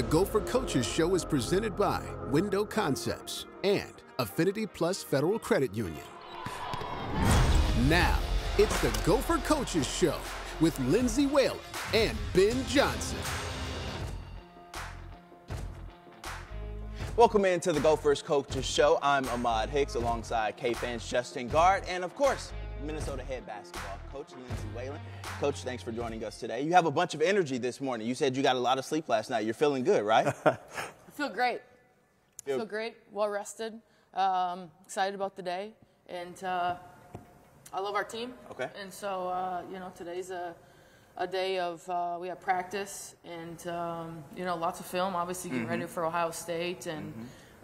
The Gopher Coaches Show is presented by Window Concepts and Affinity Plus Federal Credit Union. Now, it's the Gopher Coaches Show with Lindsay Whalen and Ben Johnson. Welcome into the Gophers Coaches Show. I'm Ahmad Hicks alongside KFAN's Justin Gaard and, of course, Minnesota head basketball coach Lindsay Whalen. Coach, thanks for joining us today. You have a bunch of energy this morning. You said you got a lot of sleep last night. You're feeling good, right? I feel great. I feel great, well rested, um, excited about the day, and uh, I love our team. Okay. And so, uh, you know, today's a, a day of, uh, we have practice and, um, you know, lots of film, obviously getting ready for Ohio State, and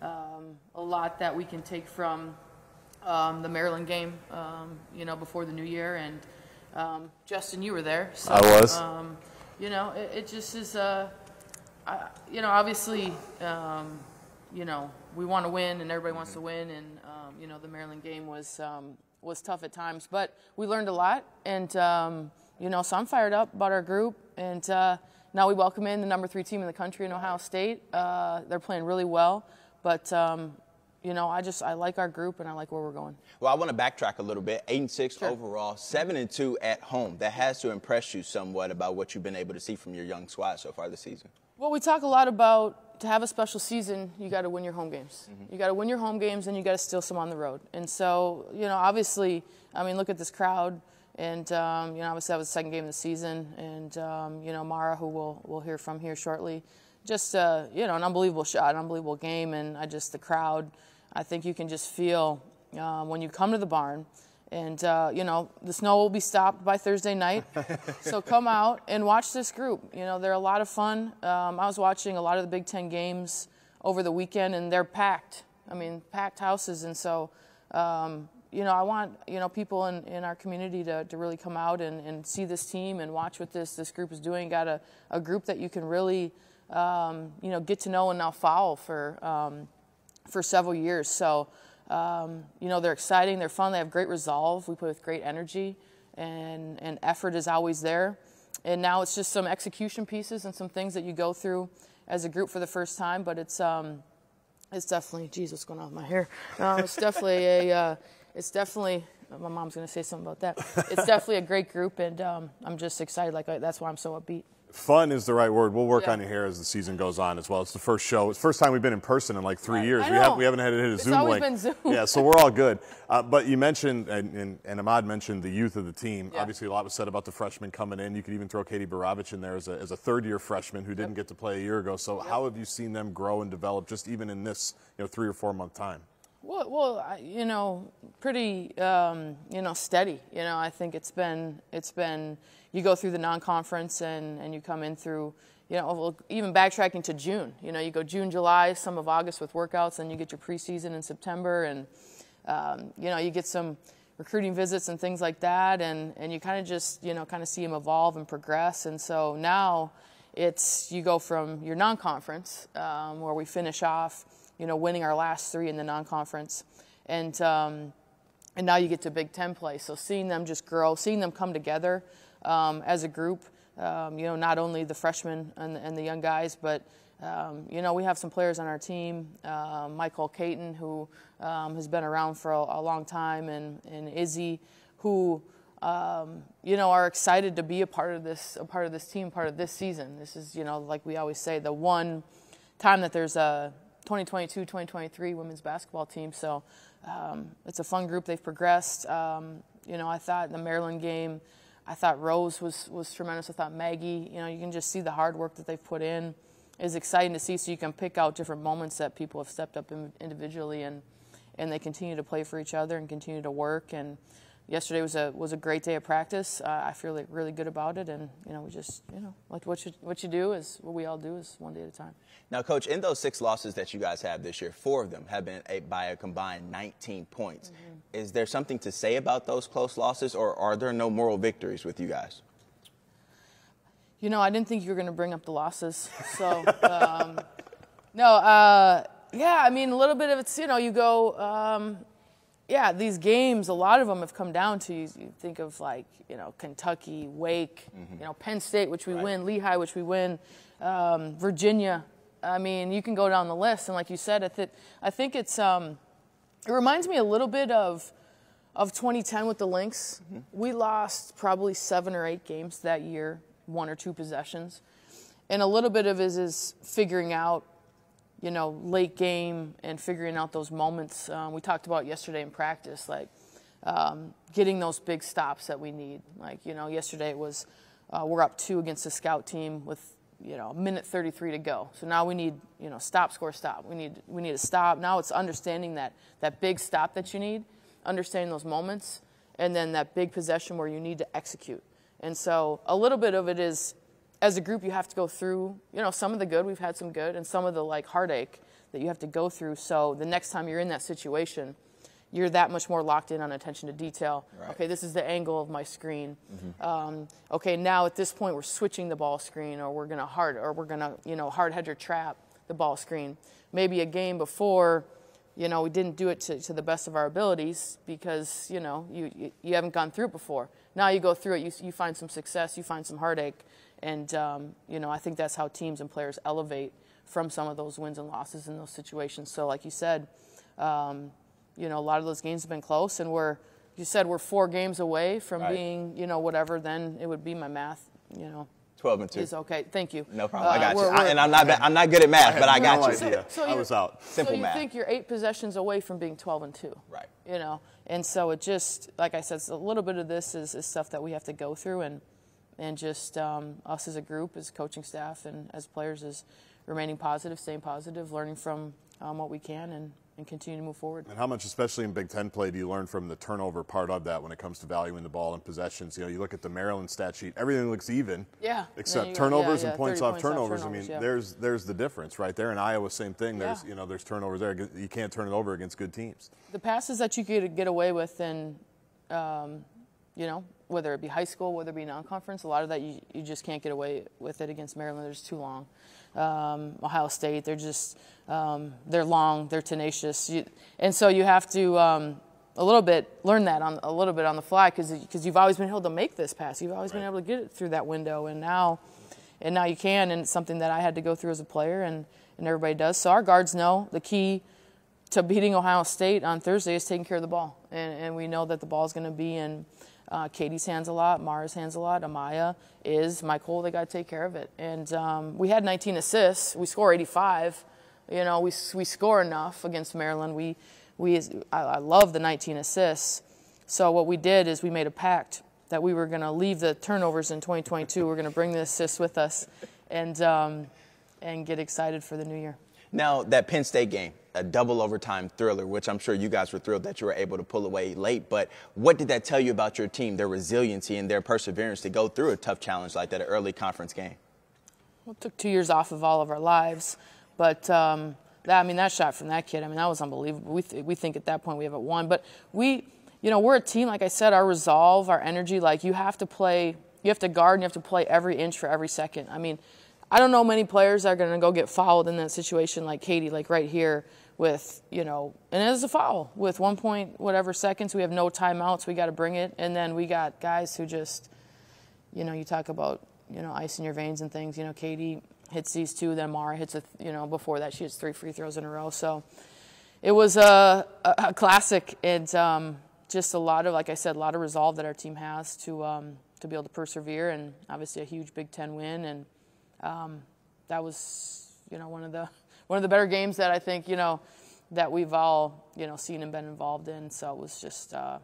um, a lot that we can take from um, the Maryland game, um, you know, before the new year. And um, Justin, you were there. So, I was. Um, you know, it, it just is, uh, I, you know, obviously, um, you know, we want to win and everybody wants to win. And, um, you know, the Maryland game was, um, was tough at times, but we learned a lot. And, um, you know, so I'm fired up about our group. And uh, now we welcome in the number three team in the country in Ohio State. Uh, they're playing really well. But, um, you know, I just, I like our group and I like where we're going. Well, I want to backtrack a little bit. Eight and six Sure. overall, seven and two at home. That has to impress you somewhat about what you've been able to see from your young squad so far this season. Well, we talk a lot about to have a special season, you got to win your home games. You got to win your home games, and you got to steal some on the road. And so, you know, obviously, I mean, look at this crowd, and um, you know, obviously that was the second game of the season, and um, you know, Mara, who we'll we'll hear from here shortly, just uh, you know, an unbelievable shot, an unbelievable game, and I just the crowd. I think you can just feel uh, when you come to the barn. And, uh, you know, the snow will be stopped by Thursday night. so come out and watch this group. You know, they're a lot of fun. Um, I was watching a lot of the Big Ten games over the weekend, and they're packed. I mean, packed houses. And so, um, you know, I want, you know, people in, in our community to, to really come out and, and see this team and watch what this, this group is doing. Got a, a group that you can really, um, you know, get to know and now follow for, um, for several years. So, um, you know, they're exciting, they're fun, they have great resolve. We play with great energy, and, and effort is always there. And now it's just some execution pieces and some things that you go through as a group for the first time. But it's um, it's definitely, geez, what's going on with my hair? Um, it's definitely a, uh, it's definitely. My mom's going to say something about that. It's definitely a great group, and um, I'm just excited. Like that's why I'm so upbeat. Fun is the right word. We'll work Yeah. on your hair as the season goes on as well. It's the first show. It's the first time we've been in person in like three years. I we, have, we haven't had to hit a It's Zoom always link. been Zoom. Yeah, so we're all good. Uh, but you mentioned, and, and, and Ahmad mentioned the youth of the team. Yeah. Obviously, a lot was said about the freshmen coming in. You could even throw Katie Borowicz in there as a, as a third year freshman who didn't get to play a year ago. So, how have you seen them grow and develop just even in this you know, three or four month time? Well, well, you know, pretty, um, you know, steady. You know, I think it's been, it's been. You go through the non-conference and and you come in through, you know, even backtracking to June. You know, you go June, July, some of August with workouts, and you get your preseason in September, and um, you know, you get some recruiting visits and things like that, and and you kind of just, you know, kind of see them evolve and progress, and so now. It's you go from your non-conference um, where we finish off, you know, winning our last three in the non-conference, and um, and now you get to Big Ten play. So seeing them just grow, seeing them come together um, as a group, um, you know, not only the freshmen and, and the young guys, but um, you know, we have some players on our team. Uh, Michael Caton, who um, has been around for a, a long time, and and Izzy, who um, you know, are excited to be a part of this, a part of this team, part of this season. This is, you know, like we always say, the one time that there's a 2022, 2023 women's basketball team. So um, it's a fun group. They've progressed. Um, you know, I thought the Maryland game, I thought Rose was was tremendous. I thought Maggie. You know, you can just see the hard work that they've put in. Is exciting to see. So you can pick out different moments that people have stepped up in, individually and and they continue to play for each other and continue to work. And yesterday was a was a great day of practice. Uh, I feel like really good about it, and you know we just you know like what you what you do is what we all do is one day at a time. Now, Coach, in those six losses that you guys have this year, four of them have been a, by a combined 19 points. Is there something to say about those close losses, or are there no moral victories with you guys? You know, I didn't think you were going to bring up the losses. So, um, no, uh, yeah, I mean, a little bit of it's, you know, you go, um, yeah, these games, a lot of them have come down to, you, you think of like, you know, Kentucky, Wake, you know, Penn State, which we win, Lehigh, which we win, um, Virginia, I mean, you can go down the list, and like you said, I, th- I think it's um, it reminds me a little bit of of 2010 with the Lynx. Mm-hmm. We lost probably seven or eight games that year, one or two possessions, and a little bit of it is is figuring out, you know, late game and figuring out those moments. Um, we talked about yesterday in practice, like um, getting those big stops that we need. Like you know, yesterday it was uh, we're up two against the scout team with you know, a minute 33 to go. So now we need, you know, stop, score, stop. We need, we need a stop. Now it's understanding that, that big stop that you need, understanding those moments, and then that big possession where you need to execute. And so a little bit of it is, as a group, you have to go through, you know, some of the good, we've had some good, and some of the like heartache that you have to go through. So the next time you're in that situation, you're that much more locked in on attention to detail. Right. Okay, this is the angle of my screen. Mm-hmm. Um, okay, now at this point we're switching the ball screen, or we're gonna hard, or we're gonna you know hard header trap the ball screen. Maybe a game before, you know, we didn't do it to, to the best of our abilities because you know you, you, you haven't gone through it before. Now you go through it, you you find some success, you find some heartache, and um, you know I think that's how teams and players elevate from some of those wins and losses in those situations. So like you said. Um, you know, a lot of those games have been close, and we're, you said we're four games away from right. being, you know, whatever. Then it would be my math, you know. 12 and 2. Is okay. Thank you. No problem. Uh, I got you. I, and I'm not I'm not good at math, I but I got no you. Idea. So, so I was out. Simple so you math. think you're eight possessions away from being 12 and 2. Right. You know, and so it just, like I said, a little bit of this is, is stuff that we have to go through, and and just um, us as a group, as coaching staff, and as players, is remaining positive, staying positive, learning from um, what we can, and and continue to move forward. And how much, especially in Big Ten play, do you learn from the turnover part of that when it comes to valuing the ball and possessions? You know, you look at the Maryland stat sheet; everything looks even. Yeah. Except turnovers yeah, yeah, and points off points turnovers. Turnovers. I mean, yeah. there's there's the difference right there. In Iowa, same thing. There's you know there's turnovers there. You can't turn it over against good teams. The passes that you could get away with in, um, you know, whether it be high school, whether it be non-conference, a lot of that you, you just can't get away with it against Maryland. There's too long um, Ohio State. They're just um, they're long, they're tenacious, you, and so you have to um, a little bit learn that on a little bit on the fly because because you've always been able to make this pass. You've always right. been able to get it through that window, and now and now you can, and it's something that I had to go through as a player, and and everybody does. So our guards know the key to beating Ohio State on Thursday is taking care of the ball, and and we know that the ball is going to be in uh, Katie's hands a lot, Mara's hands a lot, Amaya is Michael. They got to take care of it. And um, we had 19 assists. We score 85. You know, we we score enough against Maryland. We we I, I love the 19 assists. So what we did is we made a pact that we were going to leave the turnovers in 2022. We're going to bring the assists with us, and um, and get excited for the new year. Now that Penn State game, a double overtime thriller, which I'm sure you guys were thrilled that you were able to pull away late. But what did that tell you about your team, their resiliency and their perseverance to go through a tough challenge like that, an early conference game? Well, it took two years off of all of our lives, but um, that, I mean that shot from that kid, I mean that was unbelievable. We th- we think at that point we haven't won, but we, you know, we're a team. Like I said, our resolve, our energy, like you have to play, you have to guard, and you have to play every inch for every second. I mean. I don't know many players that are going to go get fouled in that situation like Katie, like right here with, you know, and it is a foul with one point whatever seconds. We have no timeouts. We got to bring it. And then we got guys who just, you know, you talk about, you know, ice in your veins and things. You know, Katie hits these two, then Mara hits a, you know, before that she hits three free throws in a row. So it was a, a, a classic and um, just a lot of, like I said, a lot of resolve that our team has to, um, to be able to persevere and obviously a huge Big Ten win. And, um, that was, you know, one of the one of the better games that I think, you know, that we've all, you know, seen and been involved in. So it was just, uh,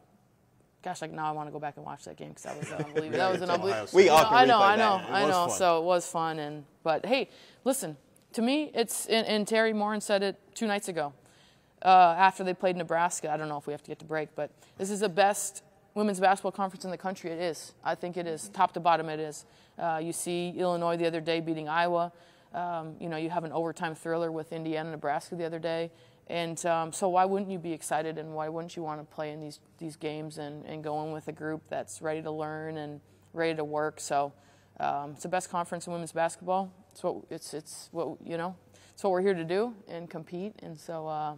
gosh, like now I want to go back and watch that game because that was unbelievable. that was an unbelievable. We all I know, I know, I know. So it was fun, and but hey, listen, to me, it's and, and Teri Moren said it two nights ago. Uh, after they played Nebraska, I don't know if we have to get to break, but this is the best women's basketball conference in the country. It is. I think it is. Top to bottom, it is. Uh, you see Illinois the other day beating Iowa. Um, you know, you have an overtime thriller with Indiana, Nebraska the other day. And um, so why wouldn't you be excited and why wouldn't you want to play in these, these games and, and go in with a group that's ready to learn and ready to work? So um, it's the best conference in women's basketball. It's what, it's, it's what, you know, it's what we're here to do and compete. And so, uh,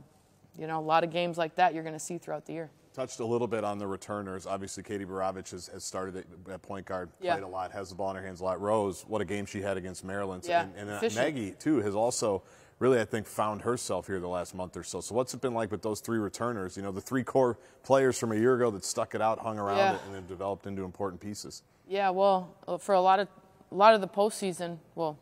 you know, a lot of games like that you're going to see throughout the year. Touched a little bit on the returners. Obviously, Katie Borowicz has, has started at, point guard, Yeah. played a lot, has the ball in her hands a lot. Rose, what a game she had against Maryland. Yeah, And, and uh. Maggie, too, has also really, I think, found herself here the last month or so. So, what's it been like with those three returners? You know, the three core players from a year ago that stuck it out, hung around Yeah. it, and then developed into important pieces. Yeah, well, uh, for a lot of a lot of the postseason, well,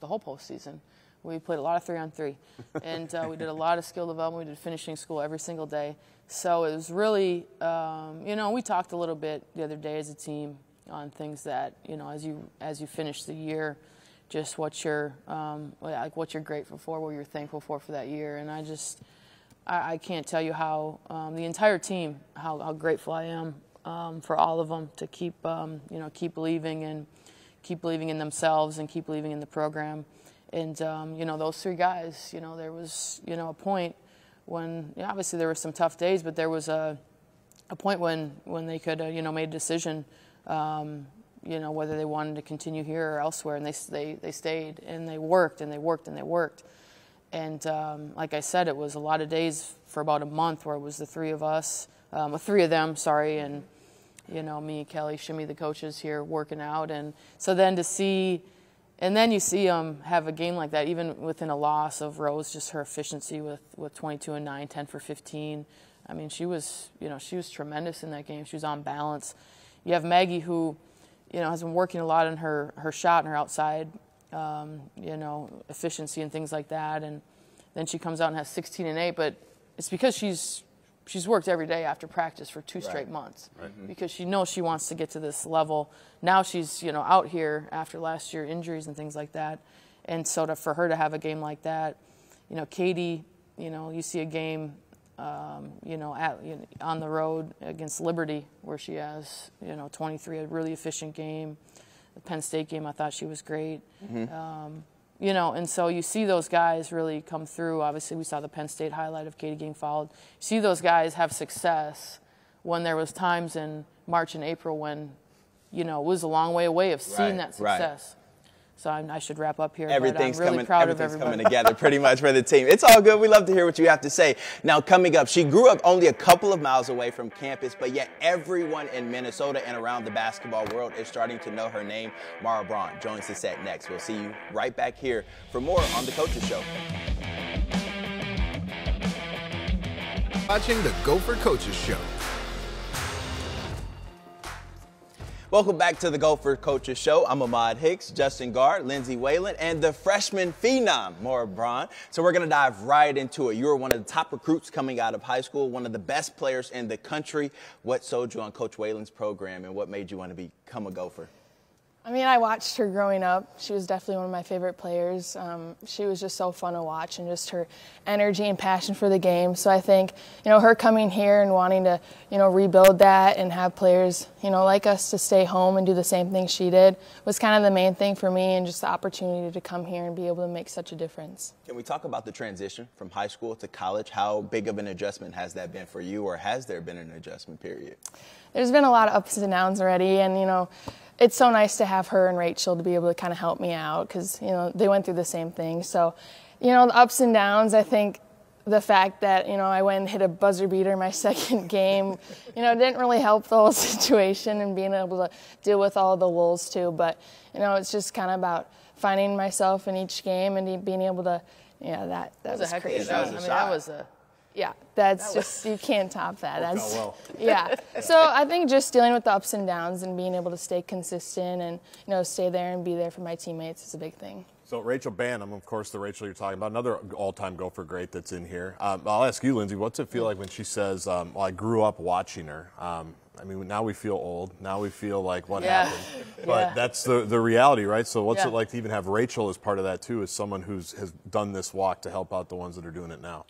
the whole postseason, we played a lot of three on three, and uh, we did a lot of skill development. We did finishing school every single day, so it was really, um, you know, we talked a little bit the other day as a team on things that you know as you as you finish the year, just what you're um, like what you're grateful for, what you're thankful for for that year, and I just. I, I can't tell you how um, the entire team how, how grateful I am um, for all of them to keep um, you know keep believing and keep believing in themselves and keep believing in the program. And um, you know those three guys. You know there was you know a point when obviously there were some tough days, but there was a a point when when they could uh, you know made a decision. Um, you know whether they wanted to continue here or elsewhere, and they they they stayed and they worked and they worked and they worked. And um, like I said, it was a lot of days for about a month where it was the three of us, um, three of them, sorry, and you know me, Kelly, Shimmy, the coaches here working out, and so then to see, and then you see them have a game like that, even within a loss of Rose, just her efficiency with with 22 and 9, 10 for 15. I mean, she was, you know, she was tremendous in that game. She was on balance. You have Maggie who, you know, has been working a lot on her her shot and her outside um, you know, efficiency and things like that. And then she comes out and has 16 and 8, but it's because she's she's worked every day after practice for two straight months because she knows she wants to get to this level. Now she's you know out here after last year injuries and things like that, and so to, for her to have a game like that, you know, Katie, you know, you see a game. Um, you know, at, you know, on the road against Liberty, where she has, you know, 23, a really efficient game the Penn State game, I thought she was great. Um, you know, and so you see those guys really come through. Obviously, we saw the Penn State highlight of Katie getting fouled. You see those guys have success when there was times in March and April when, you know, it was a long way away of seeing Right, that right. Success. So I'm, I should wrap up here. Everything's but I'm really coming. proud everything's everybody. coming together pretty much for the team. It's all good. We love to hear what you have to say. Now, coming up, she grew up only a couple of miles away from campus, but yet everyone in Minnesota and around the basketball world is starting to know her name. Mara Braun joins the set next. We'll see you right back here for more on the Coaches Show. Watching the Gopher Coaches Show. Welcome back to the Gopher Coaches Show. I'm Ahmad Hicks, Justin Gaard, Lindsay Whalen, and the freshman phenom, Mara Braun. So we're going to dive right into it. You were one of the top recruits coming out of high school, one of the best players in the country. What sold you on Coach Whalen's program, and what made you want to become a Gopher? I mean, I watched her growing up. She was definitely one of my favorite players. Um, she was just so fun to watch and just her energy and passion for the game. So I think, you know, her coming here and wanting to, you know, rebuild that and have players, you know, like us to stay home and do the same thing she did was kind of the main thing for me and just the opportunity to come here and be able to make such a difference. Can we talk about the transition from high school to college? How big of an adjustment has that been for you, or has there been an adjustment period? there's been a lot of ups and downs already and you know it's so nice to have her and rachel to be able to kind of help me out because you know they went through the same thing. So you know the ups and downs i think the fact that you know i went and hit a buzzer beater my second game you know didn't really help the whole situation and being able to deal with all the lulls too. But you know it's just kind of about finding myself in each game and being able to yeah that that was was, a crazy. that was I mean, that was a. yeah, that's just you can't top that. That's well. yeah. So I think just dealing with the ups and downs and being able to stay consistent and you know stay there and be there for my teammates is a big thing. So Rachel Banham, of course, the Rachel you're talking about, another all-time Gopher great that's in here. Um, I'll ask you, Lindsay, what's it feel like when she says, um, "Well, I grew up watching her"? Um, I mean, now we feel old. Now we feel like what Yeah. happened. But Yeah. that's the the reality, right? So what's Yeah. it like to even have Rachel as part of that too, as someone who's has done this walk to help out the ones that are doing it now?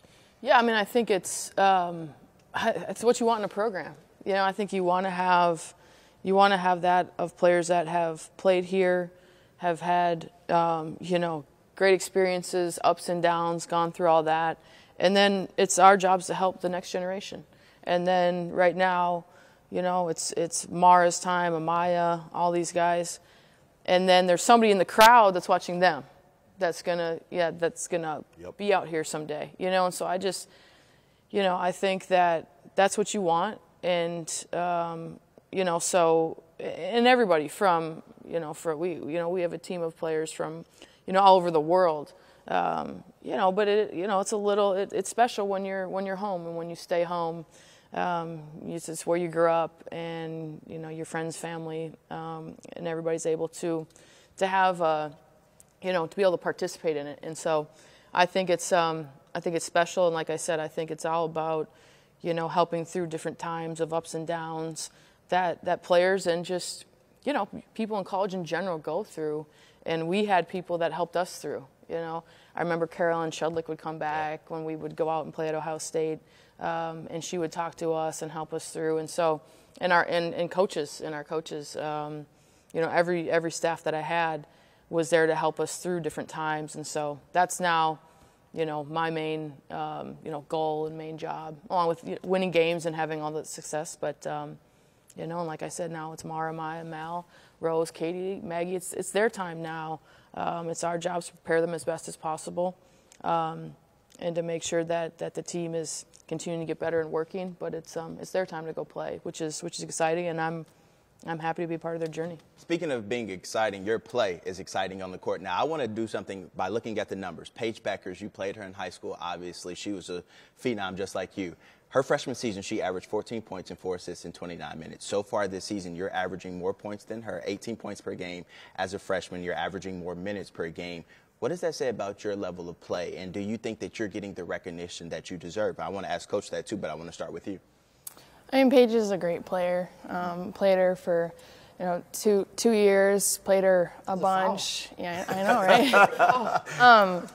Yeah, I mean, I think it's um, it's what you want in a program. You know, I think you want to have you want to have that of players that have played here, have had um, you know great experiences, ups and downs, gone through all that, and then it's our jobs to help the next generation. And then right now, you know, it's it's Mara's time, Amaya, all these guys, and then there's somebody in the crowd that's watching them that's gonna yeah that's gonna Yep. be out here someday you know and so i just you know i think that that's what you want and um, you know, so and everybody from you know, for we you know we have a team of players from you know all over the world. Um, you know, but it you know it's a little it, it's special when you're when you're home and when you stay home. Um, it's, it's where you grew up, and you know your friends, family, um, and everybody's able to to have uh, you know to be able to participate in it. And so, I think it's um, I think it's special, and like I said, I think it's all about you know helping through different times of ups and downs that that players and just you know people in college in general go through. And we had people that helped us through. You know, I remember Carol Ann Shudlick would come back when we would go out and play at Ohio State, um, and she would talk to us and help us through. And so, and our and, and coaches and our coaches, um, you know, every every staff that I had was there to help us through different times. And so that's now, you know, my main um, you know goal and main job, along with you know, winning games and having all the success. But um, you know, and like I said, now it's Mara, Maya, Mal, Rose, Katie, Maggie. It's it's their time now. Um, it's our job to prepare them as best as possible, um, and to make sure that that the team is continuing to get better and working. But it's um, it's their time to go play, which is which is exciting, and I'm I'm happy to be part of their journey. Speaking of being exciting, your play is exciting on the court. Now, I want to do something by looking at the numbers. Paige Bueckers, you played her in high school, obviously. She was a phenom just like you. Her freshman season, she averaged 14 points and four assists in 29 minutes. So far this season, you're averaging more points than her, 18 points per game. As a freshman, you're averaging more minutes per game. What does that say about your level of play? And do you think that you're getting the recognition that you deserve? I want to ask Coach that too, but I want to start with you. I mean, Paige is a great player. Um, played her for you know two two years. Played her a bunch. Yeah, I know, right? um,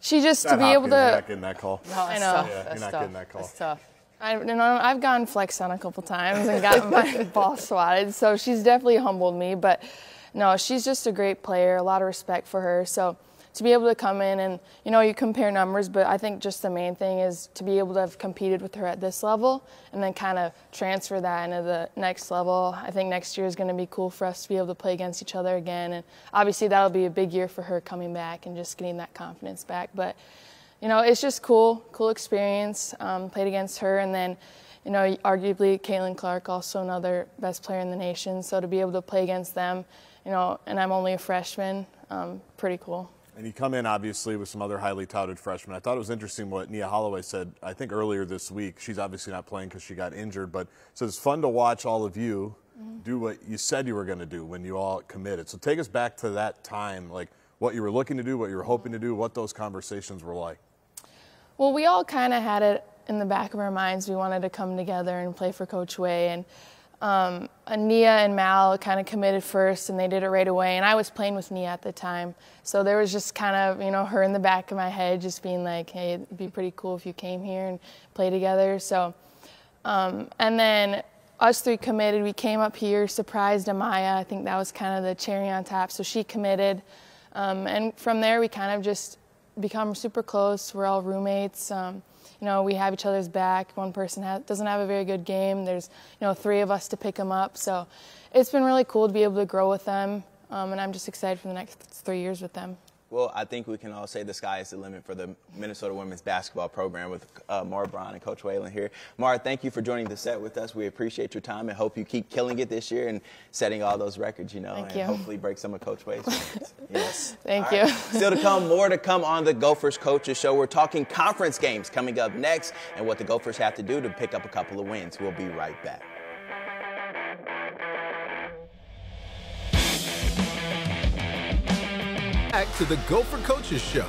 she just That to be Hopkins, able You're to. not getting that call. No, that's know. tough. Yeah, you're That's not tough. getting that call. That's tough. I, you know, I've gone flexed on a couple times and got my ball swatted, so she's definitely humbled me. But no, she's just a great player. A lot of respect for her. So to be able to come in and you know you compare numbers, but I think just the main thing is to be able to have competed with her at this level and then kind of transfer that into the next level. I think next year is going to be cool for us to be able to play against each other again, and obviously that'll be a big year for her coming back and just getting that confidence back. But you know, it's just cool, cool experience. Um, played against her, and then, you know, arguably Caitlin Clark, also another best player in the nation. So to be able to play against them, you know, and I'm only a freshman, um, pretty cool. And you come in obviously with some other highly touted freshmen. I thought it was interesting what Nia Holloway said. I think earlier this week. She's obviously not playing because she got injured, but says it's fun to watch all of you do what you said you were going to do when you all committed. So take us back to that time, like what you were looking to do, what you were hoping to do, what those conversations were like. Well, we all kind of had it in the back of our minds. We wanted to come together and play for Coach Way. And um, Nia and Mal kind of committed first, and they did it right away. And I was playing with Nia at the time. So there was just kind of, you know, her in the back of my head, just being like, hey, it'd be pretty cool if you came here and play together. So, um, and then us three committed. We came up here, surprised Amaya. I think that was kind of the cherry on top. So she committed. Um, and from there, we kind of just become super close. We're all roommates. Um, you know, we have each other's back. One person doesn't have a very good game. There's, you know, three of us to pick them up. So it's been really cool to be able to grow with them. Um, and I'm just excited for the next three years with them. Well, I think we can all say the sky is the limit for the Minnesota women's basketball program with uh, Mara Braun and Coach Whalen here. Mara, thank you for joining the set with us. We appreciate your time and hope you keep killing it this year and setting all those records, you know, Thank and you. hopefully break some of Coach records. Yes. Thank All you. Still to come, more to come on the Gophers Coaches Show. We're talking conference games coming up next and what the Gophers have to do to pick up a couple of wins. We'll be right back. Back to the Gopher Coaches Show.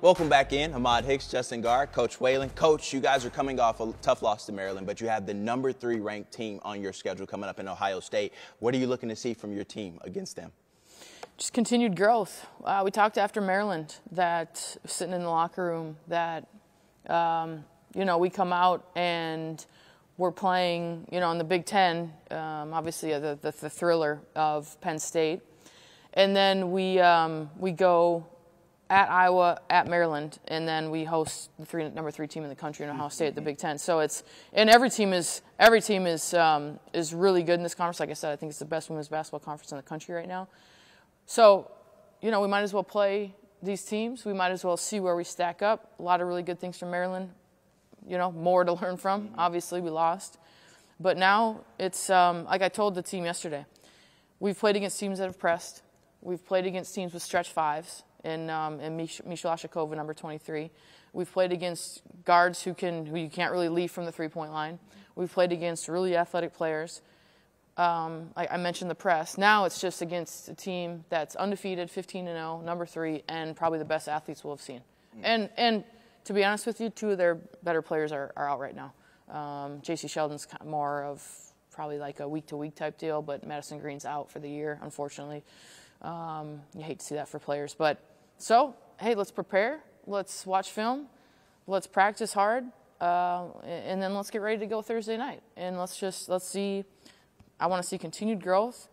Welcome back in. Ahmad Hicks, Justin Gaard, Coach Whalen. Coach, you guys are coming off a tough loss to Maryland, but you have the number three ranked team on your schedule coming up in Ohio State. What are you looking to see from your team against them? just continued growth. Uh, we talked after Maryland that sitting in the locker room that um, you know we come out and we're playing you know in the Big Ten, um, obviously uh, the, the the thriller of Penn State, and then we um, we go at Iowa, at Maryland, and then we host the three, number three team in the country in Ohio State at the Big Ten. So it's and every team is every team is um, is really good in this conference. Like I said, I think it's the best women's basketball conference in the country right now. So, you know, we might as well play these teams. We might as well see where we stack up. A lot of really good things from Maryland. You know, more to learn from. Obviously, we lost. But now it's um, like I told the team yesterday. We've played against teams that have pressed. We've played against teams with stretch fives in um, Mish- Ashakova, number 23. We've played against guards who can who you can't really leave from the three point line. We've played against really athletic players. Um, I, I, mentioned the press. Now it's just against a team that's undefeated, 15 and 0, number three, and probably the best athletes we'll have seen. Mm. And and to be honest with you, two of their better players are, are out right now. Um, Jacy Sheldon's more of probably like a week to week type deal, but Madison Greene's out for the year, unfortunately. Um, you hate to see that for players, but so hey, let's prepare. Let's watch film. Let's practice hard, uh, and then let's get ready to go Thursday night. And let's just let's see. I want to see continued growth.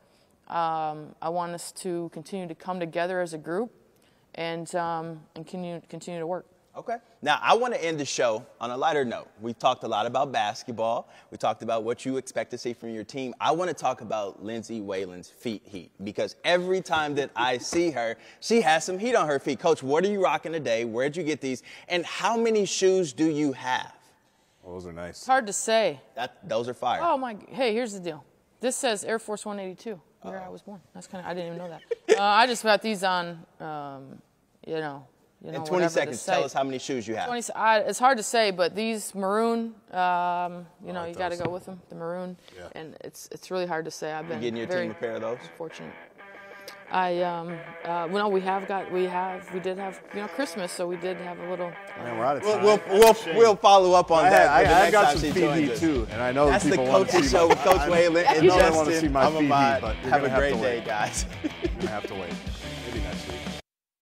Um, I want us to continue to come together as a group, and um, and continue continue to work. Okay. Now, I want to end the show on a lighter note. We've talked a lot about basketball. We talked about what you expect to see from your team. I want to talk about Lindsay Whalen's feet heat because every time that I see her, she has some heat on her feet. Coach, what are you rocking today? Where'd you get these? And how many shoes do you have? Well, those are nice. It's hard to say. That, those are fire. Oh, my. Hey, here's the deal. This says Air Force 182, where Uh-oh. I was born. That's kind of, I didn't even know that. uh, I just got these on, um, you know, you know, in 20 seconds, tell us how many shoes you have. 20, I, it's hard to say, but these maroon, um, you know, you got to go with them. The maroon, yeah. and it's it's really hard to say. I've been you getting your very team a pair of those. Fortunate. I um uh, well, no, we have got we have we did have you know Christmas, so we did have a little. Uh, Man, we're out of time. We'll we'll, we'll, we'll follow up on I that. I, I, I got some feed too, and I know that's people the coaches show with Coach Whalen and Justin. Want to see my I'm Ahmad. Have a great day, guys. I have to wait.